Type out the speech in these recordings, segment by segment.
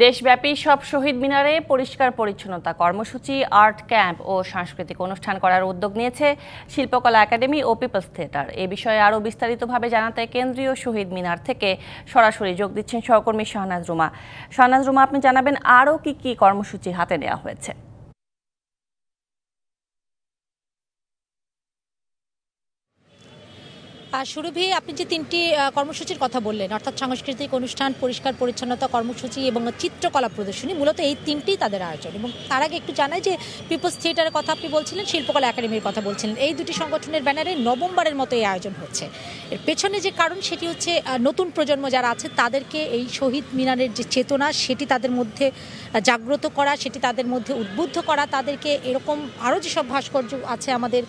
দেশব্যাপী সব শহীদ মিনারে পরিষ্কার পরিচ্ছন্নতা কর্মসূচি, আর্ট ক্যাম্প ও সাংস্কৃতিক অনুষ্ঠান করার উদ্যোগ নিয়েছে শিল্পকলা একাডেমি ও পিপলস থিয়েটার। এ বিষয়ে আরও বিস্তারিতভাবে জানাতে কেন্দ্রীয় শহীদ মিনার থেকে সরাসরি যোগ দিচ্ছেন সহকর্মী শাহনাজ রুমা। শাহনাজ রুমা, আপনি জানাবেন আরও কি কি কর্মসূচি হাতে নেওয়া হয়েছে। সুরভি, আপনি যে তিনটি কর্মসূচির কথা বললেন, অর্থাৎ সাংস্কৃতিক অনুষ্ঠান, পরিষ্কার পরিচ্ছন্নতা কর্মসূচি এবং চিত্রকলা প্রদর্শনী, মূলত এই তিনটি তাদের আয়োজন। এবং তার আগে একটু জানাই যে পিপলস থিয়েটারের কথা আপনি বলছিলেন, শিল্পকলা একাডেমির কথা বলছিলেন। এই দুটি সংগঠনের ব্যানারে নভেম্বরের মতো এই আয়োজন হচ্ছে। এর পেছনে যে কারণ, সেটি হচ্ছে নতুন প্রজন্ম যারা আছে, তাদেরকে এই শহীদ মিনারের যে চেতনা, সেটি তাদের মধ্যে জাগ্রত করা, সেটি তাদের মধ্যে উদ্বুদ্ধ করা, তাদেরকে এরকম আরও যেসব ভাস্কর্য আছে আমাদের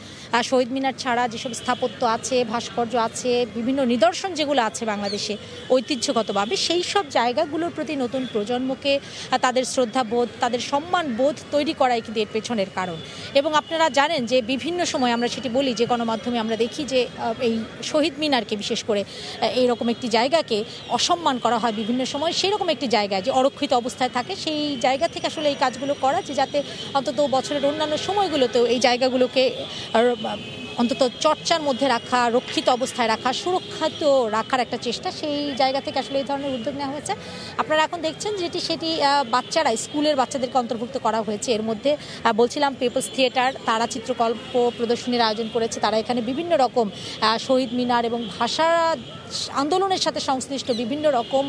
শহীদ মিনার ছাড়া, যেসব স্থাপত্য আছে, ভাস্কর্য আছে, বিভিন্ন নিদর্শন যেগুলো আছে বাংলাদেশে ঐতিহ্যগতভাবে, সেই সব জায়গাগুলোর প্রতি নতুন প্রজন্মকে তাদের শ্রদ্ধাবোধ, তাদের সম্মান বোধ তৈরি করাই কিন্তু এর পেছনের কারণ। এবং আপনারা জানেন যে বিভিন্ন সময় আমরা সেটি বলি যে গণমাধ্যমে আমরা দেখি যে এই শহীদ মিনারকে বিশেষ করে এইরকম একটি জায়গাকে অসম্মান করা হয় বিভিন্ন সময় সেই রকম একটি জায়গায় যে অরক্ষিত অবস্থায় থাকে, সেই জায়গা থেকে আসলে এই কাজগুলো করা যে যাতে অন্তত বছরের অন্যান্য সময়গুলোতেও এই জায়গাগুলোকে অন্তত চর্চার মধ্যে রাখা, রক্ষিত অবস্থায় রাখা, সুরক্ষিত রাখার একটা চেষ্টা সেই জায়গা থেকে আসলে এই ধরনের উদ্যোগ নেওয়া হয়েছে। আপনারা এখন দেখছেন যেটি সেটি বাচ্চারা, স্কুলের বাচ্চাদেরকে অন্তর্ভুক্ত করা হয়েছে। এর মধ্যে বলছিলাম পেপলস থিয়েটার তারা চিত্রকল্প প্রদর্শনীর আয়োজন করেছে। তারা এখানে বিভিন্ন রকম শহীদ মিনার এবং ভাষা আন্দোলনের সাথে সংশ্লিষ্ট বিভিন্ন রকম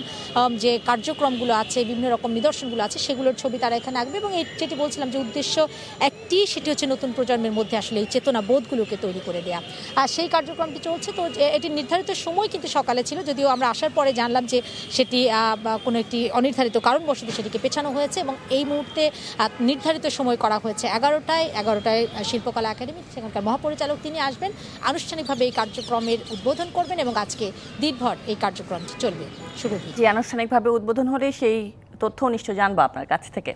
যে কার্যক্রমগুলো আছে, বিভিন্ন রকম নিদর্শনগুলো আছে, সেগুলোর ছবি তারা এখানে আঁকবে এবং যেটি বলছিলাম যে উদ্দেশ্য একটি, সেটি হচ্ছে নতুন প্রজন্মের মধ্যে আসলে এই চেতনা বোধগুলোকে তৈরি করে দেওয়া আর সেই কার্যক্রমটি চলছে। তো এটি নির্ধারিত সময় কিন্তু সকালে ছিল, যদিও আমরা আসার পরে জানলাম যে সেটি কোনো একটি অনির্ধারিত কারণবশত সেটিকে পেছানো হয়েছে এবং এই মুহূর্তে নির্ধারিত সময় করা হয়েছে এগারোটায়। এগারোটায় শিল্পকলা একাডেমি, সেখানকার মহাপরিচালক তিনি আসবেন। আনুষ্ঠানিকভাবে এই কার্যক্রমের উদ্বোধন করবেন এবং আজকে দিনভর এই কার্যক্রমটি চলবে। শুরু জি, আনুষ্ঠানিকভাবে উদ্বোধন হলে সেই তথ্য নিশ্চয় জানব আপনার কাছ থেকে।